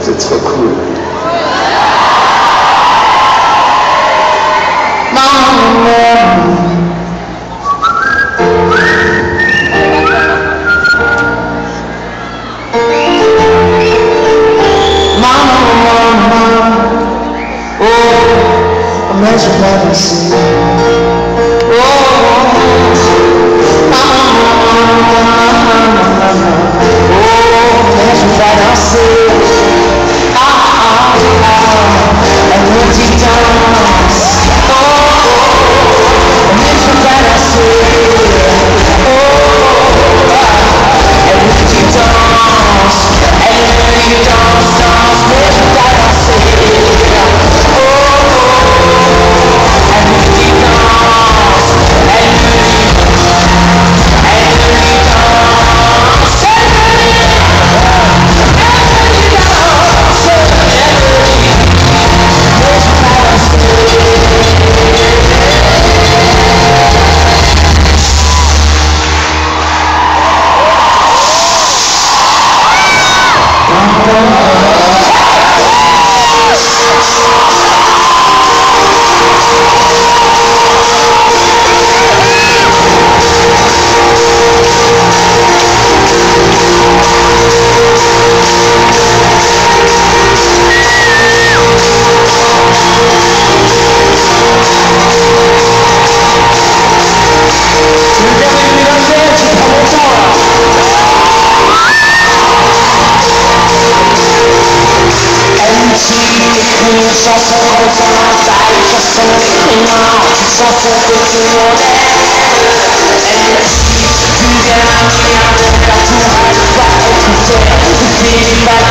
c'est très cool. mama, Mas o Pai ensina. Oh! oh. Back